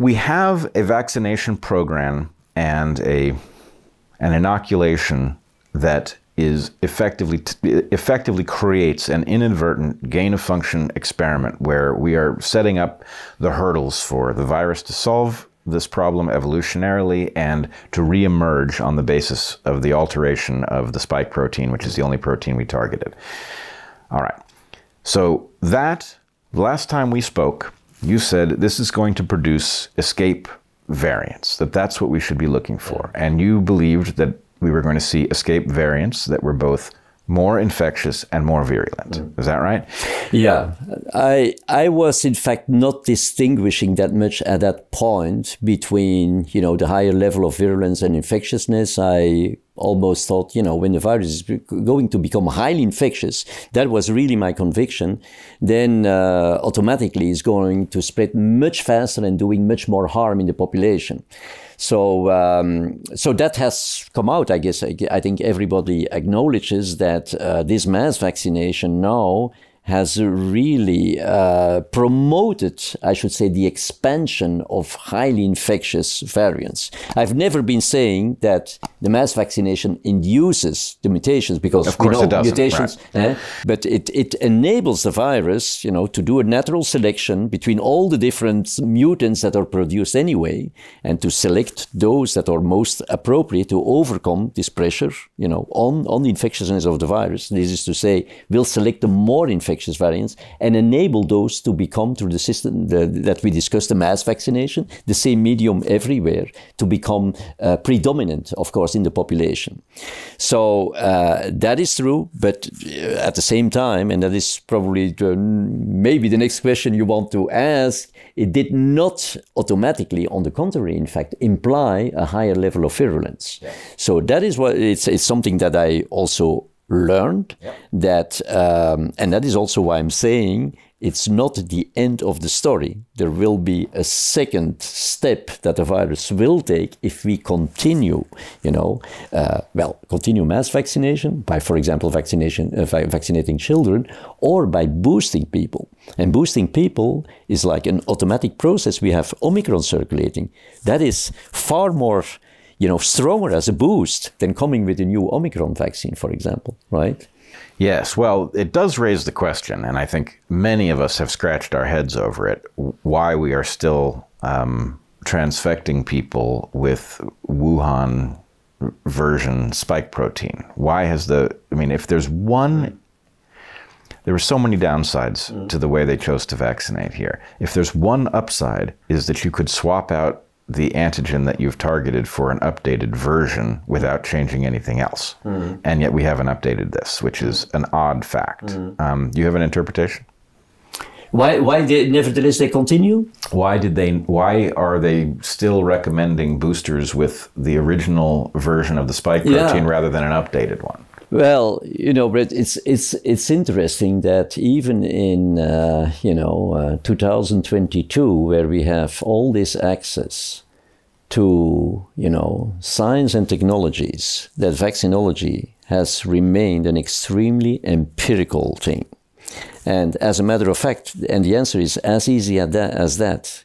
we have a vaccination program and a an inoculation that is effectively effectively creates an inadvertent gain of function experiment where we are setting up the hurdles for the virus to solve this problem evolutionarily and to reemerge on the basis of the alteration of the spike protein, which is the only protein we targeted. All right. So that last time we spoke, you said this is going to produce escape variants, that that's what we should be looking for. And you believed that we were going to see escape variants that were both more infectious and more virulent. Mm. Is that right? Yeah. I I was in fact not distinguishing that much at that point between, you know, the higher level of virulence and infectiousness. I almost thought, you know, when the virus is going to become highly infectious, that was really my conviction, then uh, automatically it's going to spread much faster and doing much more harm in the population. So, um, so that has come out. I guess I, think everybody acknowledges that uh, this mass vaccination now has really uh, promoted, I should say, the expansion of highly infectious variants. I've never been saying that the mass vaccination induces the mutations because of course know mutations, right. eh, but it, it enables the virus, you know, to do a natural selection between all the different mutants that are produced anyway, and to select those that are most appropriate to overcome this pressure, you know, on on the infectiousness of the virus. This is to say, we'll select the more infectious infectious variants and enable those to become through the system the, that we discussed, the mass vaccination, the same medium everywhere to become uh, predominant, of course, in the population. So uh, that is true, but uh, at the same time, and that is probably the, maybe the next question you want to ask, it did not automatically, on the contrary, in fact, imply a higher level of virulence. Yeah. So that is what it's, it's something that I also learned yep. that, um, and that is also why I'm saying it's not the end of the story. There will be a second step that the virus will take if we continue, you know, uh, well, continue mass vaccination by, for example, vaccination, uh, vaccinating children, or by boosting people. And boosting people is like an automatic process. We have Omicron circulating. That is far more you know, stronger as a boost than coming with a new Omicron vaccine, for example, right? Yes, well, it does raise the question, and I think many of us have scratched our heads over it, why we are still um, transfecting people with Wuhan version spike protein. Why has the, I mean, if there's one, there were so many downsides mm. to the way they chose to vaccinate here. If there's one upside, is that you could swap out the antigen that you've targeted for an updated version without changing anything else. Mm. And yet we haven't updated this, which is an odd fact. Mm. Um, do you have an interpretation? Why, why did, nevertheless they continue? Why did they? Why are they still recommending boosters with the original version of the spike protein yeah. rather than an updated one? Well, you know, Bret, it's it's it's interesting that even in uh, you know uh, 2022, where we have all this access to you know science and technologies, that vaccinology has remained an extremely empirical thing. And as a matter of fact, and the answer is as easy as that, as that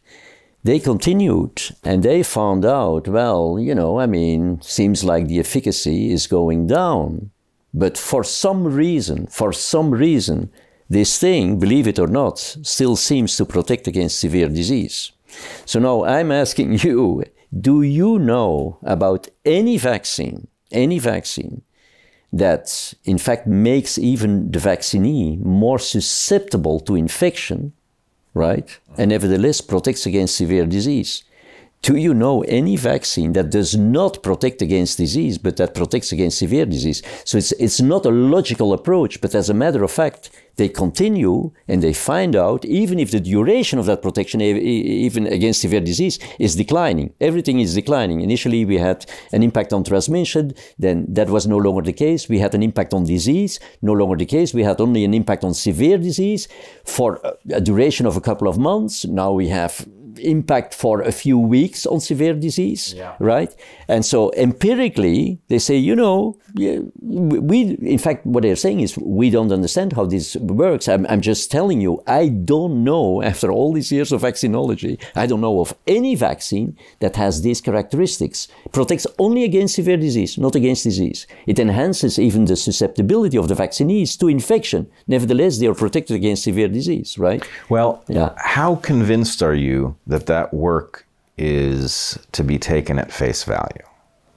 they continued and they found out, well, you know, I mean, seems like the efficacy is going down. But for some reason, for some reason, this thing, believe it or not, still seems to protect against severe disease. So now I'm asking you, do you know about any vaccine, any vaccine that in fact makes even the vaccinee more susceptible to infection, right? And nevertheless protects against severe disease? Do you know any vaccine that does not protect against disease, but that protects against severe disease? So it's, it's not a logical approach, but as a matter of fact, they continue and they find out, even if the duration of that protection, even against severe disease, is declining. Everything is declining. Initially, we had an impact on transmission, then that was no longer the case. We had an impact on disease, no longer the case. We had only an impact on severe disease for a duration of a couple of months. Now we have impact for a few weeks on severe disease, Yeah. right? And so empirically, they say, you know, we, in fact, what they're saying is we don't understand how this works. I'm, I'm just telling you, I don't know, after all these years of vaccinology, I don't know of any vaccine that has these characteristics. Protects only against severe disease, not against disease. It enhances even the susceptibility of the vaccinees to infection. Nevertheless, they are protected against severe disease, right? Well, Yeah. how convinced are you that that work is to be taken at face value?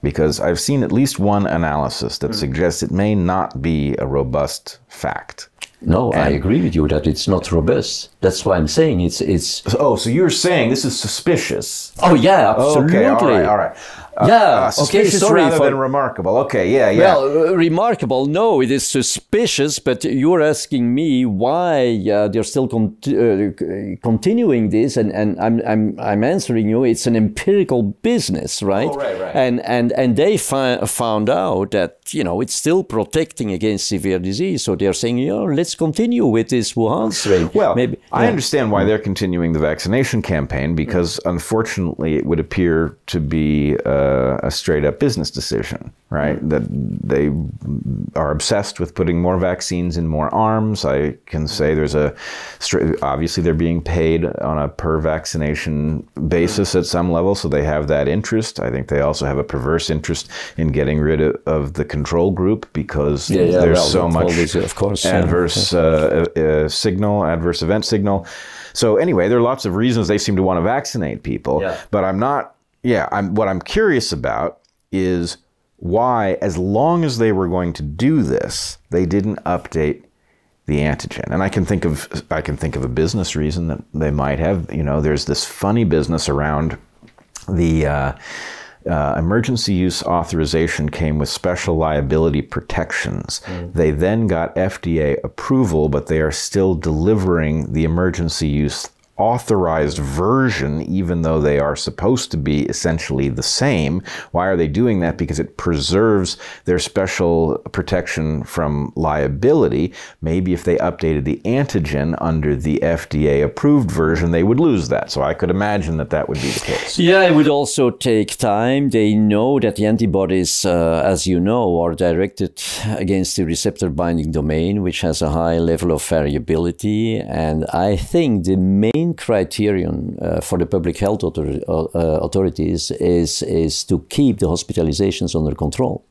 Because I've seen at least one analysis that hmm. suggests it may not be a robust fact. No, I agree with you that it's not robust. That's why I'm saying it's it's. Oh, so you're saying this is suspicious? Oh yeah, absolutely. Okay, all right, all right. Uh, Yeah, uh, okay, sorry rather for- than remarkable. Okay, yeah, yeah. Well, uh, remarkable. No, it is suspicious, but you're asking me why uh, they're still con- uh, continuing this, and, and I'm, I'm, I'm answering you. It's an empirical business, right? Oh, right, right. And and and they found out that you know it's still protecting against severe disease, so they're saying, you know, let's continue with this Wuhan strain. Well, maybe I yeah. understand why they're continuing the vaccination campaign because, unfortunately, it would appear to be uh, a straight up business decision, right? That they are obsessed with putting more vaccines in more arms. I can say there's a, obviously, they're being paid on a per vaccination basis at some level, so they have that interest. I think they also have a perverse interest in getting rid of, of the control group because Yeah, yeah, there's well, so much this, of course, yeah. adverse uh, uh, signal, adverse event signal. So anyway, there are lots of reasons they seem to want to vaccinate people. Yeah. But I'm not. Yeah, I'm. What I'm curious about is why, as long as they were going to do this, they didn't update the antigen. And I can think of I can think of a business reason that they might have. You know, there's this funny business around the. Uh, uh, emergency use authorization came with special liability protections. They then got FDA approval, but they are still delivering the emergency use authorized version, even though they are supposed to be essentially the same. Why are they doing that? Because it preserves their special protection from liability. Maybe if they updated the antigen under the FDA approved version, they would lose that. So I could imagine that that would be the case. Yeah, it would also take time. They know that the antibodies, uh, as you know, are directed against the receptor binding domain, which has a high level of variability. And I think the main criterion uh, for the public health author- uh, uh, authorities is, is to keep the hospitalizations under control.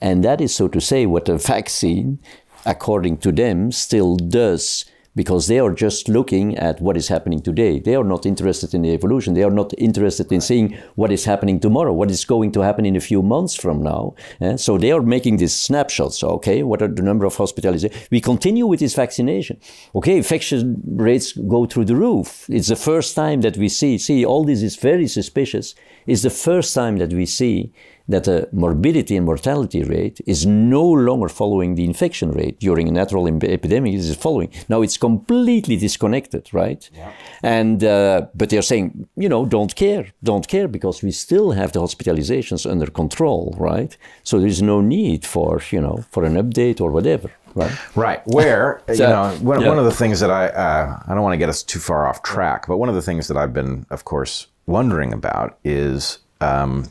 And that is, so to say, what a vaccine, according to them, still does because they are just looking at what is happening today. They are not interested in the evolution. They are not interested in seeing what is happening tomorrow, what is going to happen in a few months from now. Eh? So they are making these snapshots. Okay, what are the number of hospitalizations? We continue with this vaccination. Okay, infection rates go through the roof. It's the first time that we see, see, all this is very suspicious. It's the first time that we see that the morbidity and mortality rate is no longer following the infection rate during a natural em- epidemic. It is following. Now it's completely disconnected, right? Yeah. And uh, but they're saying, you know, don't care, don't care, because we still have the hospitalizations under control, right? So there is no need for you know for an update or whatever, right? Right. Where you know one, yeah. one of the things that I uh, I don't want to get us too far off track, but one of the things that I've been, of course, wondering about is um,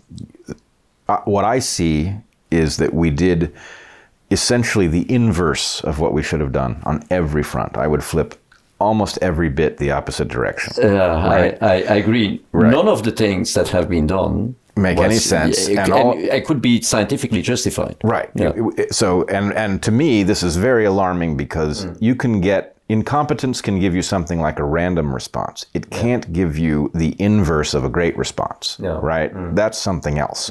what I see is that we did essentially the inverse of what we should have done on every front. I would flip almost every bit the opposite direction. Uh, Right. I, I, I agree. Right. None of the things that have been done Make any sense, It, and all- it could be scientifically justified. Right. Yeah. So, and and to me, this is very alarming because Mm. you can get incompetence can give you something like a random response. It can't give you the inverse of a great response. Mm. Right. That's something else.